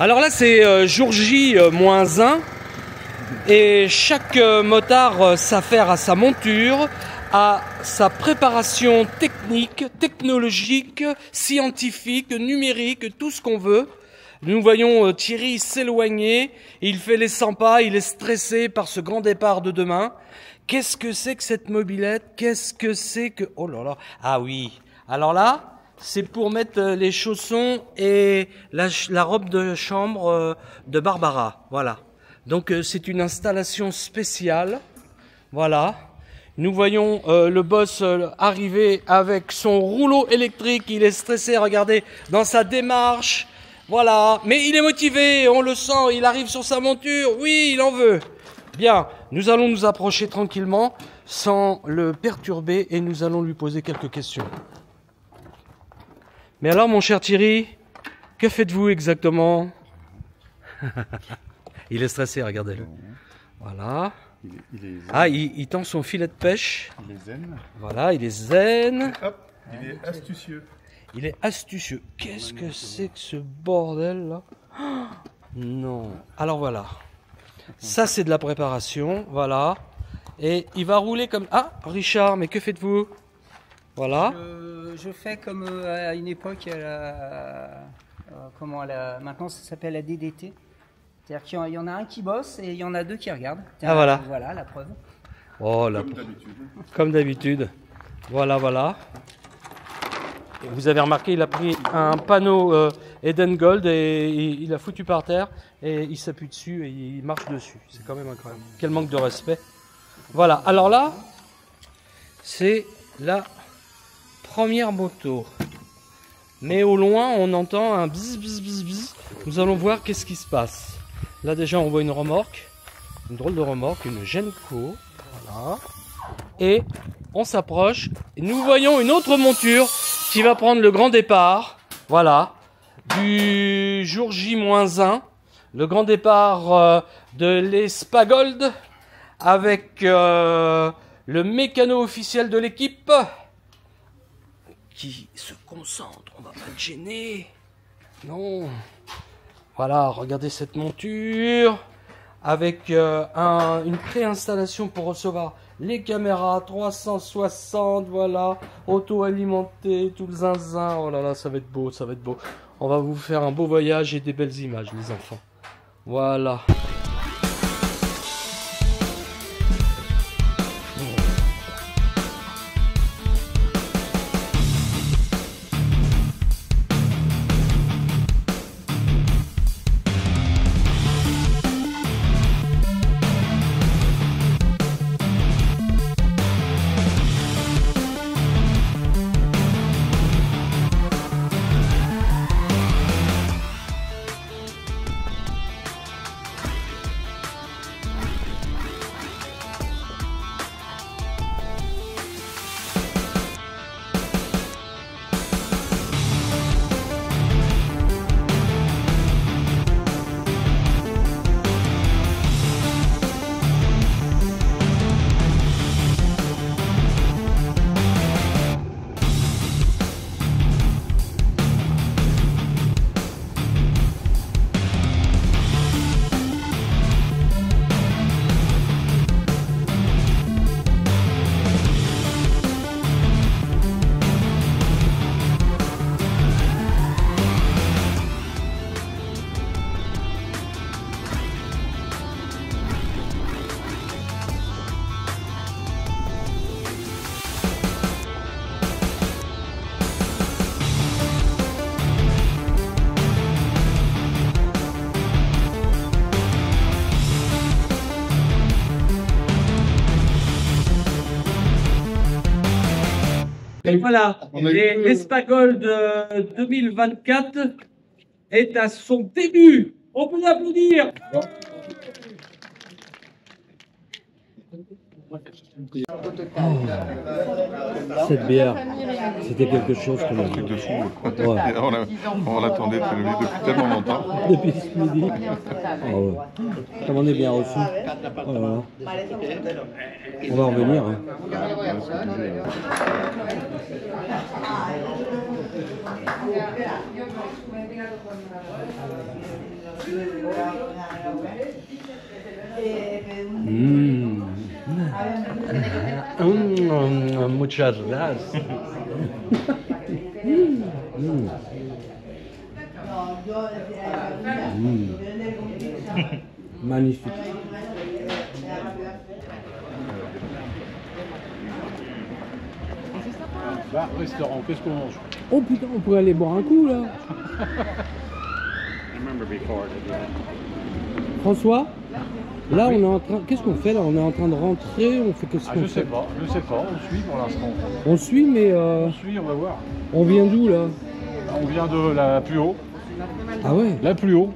Alors là, c'est euh, jour J euh, moins 1. Et chaque euh, motard s'affaire à sa monture, à sa préparation technique, technologique, scientifique, numérique, tout ce qu'on veut. Nous voyons Thierry s'éloigner, il fait les 100 pas, il est stressé par ce grand départ de demain. Qu'est-ce que c'est que cette mobilette? Qu'est-ce que c'est que... Oh là là Ah oui Alors là, c'est pour mettre euh, les chaussons et la, robe de chambre euh, de Barbara. Voilà. Donc euh, c'est une installation spéciale. Voilà. Nous voyons le boss arriver avec son rouleau électrique. Il est stressé, regardez, dans sa démarche. Voilà. Mais il est motivé, on le sent. Il arrive sur sa monture. Oui, il en veut. Bien. Nous allons nous approcher tranquillement sans le perturber et nous allons lui poser quelques questions. Mais alors, mon cher Thierry, que faites-vous exactement Il est stressé, regardez-le. Voilà. Il est, il est zen. Ah, il, il tend son filet de pêche. Il est zen. Voilà, il est zen. Hop, il est astucieux. Il est astucieux. Qu'est-ce que c'est que ce bordel là Ah, Non. Alors voilà. Ça c'est de la préparation. Voilà. Et il va rouler comme. Ah, Richard, mais que faites-vous Voilà. Je, je fais comme euh, à une époque, à la- euh, comment la- maintenant ça s'appelle la DDT. C'est-à-dire qu'il y en- il y en a un qui bosse et il y en a deux qui regardent. Ah, voilà. Voilà la preuve. Oh là. Comme d'habitude. Comme d'habitude. Voilà, voilà. Et vous avez remarqué, il a pris un panneau euh, Eden Gold et il il l'a foutu par terre et il s'appuie dessus et il marche dessus. C'est quand même incroyable. Quel manque de respect. Voilà. Alors là, c'est la première moto. Mais au loin, on entend un bzz bzz bzz bzz. Nous allons voir qu'est-ce qui se passe. Là déjà, on voit une remorque, une drôle de remorque, une Genco. Voilà et on s'approche et nous voyons une autre monture qui va prendre le grand départ. Voilà, du jour J-1, le grand départ euh, de l'Espagold avec euh, le mécano officiel de l'équipe qui se concentre, on va pas le gêner. Non. Voilà, regardez cette monture avec euh, un- une préinstallation pour recevoir les caméras 360, voilà, auto-alimenté, tout le zinzin. Oh là là, ça va être beau, ça va être beau. On va vous faire un beau voyage et des belles images, les enfants. Voilà. Et voilà, l'Espagold euh, 2024 est à son début. On peut l'applaudir. Cette bière, c'était quelque chose qu'on a truc de fou. Ouais. on a- on l'attendait depuis tellement longtemps. depuis ce midi. Ah ouais. Comme on est bien reçu. Oh là. On va en revenir. hein. Mm. Mm, muchas gracias. Mm. Mm. Magnifique. Restaurant, qu'est-ce qu'on mange? Oh putain, on pourrait aller boire un coup là. François? Là, on est en train. Qu'est-ce qu'on fait là? On est en train de rentrer. On fait qu'est-ce Ah, qu'on je sais fait pas, je sais pas, on suit pour l'instant. On suit, mais euh, On suit, on va voir. on vient d'où là? On vient de la plus haut. Ah ouais? La plus haut.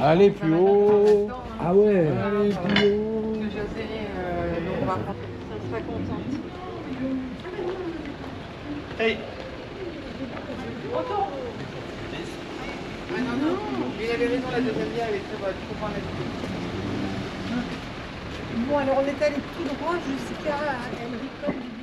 Allez, plus haut. Ah ouais Allez, plus haut. que José, ça sera contente. Ah non, non, il avait raison, la deuxième bière, elle est très bonne, faut la deuxième. Bon, alors on est allé tout droit jusqu'à Enrico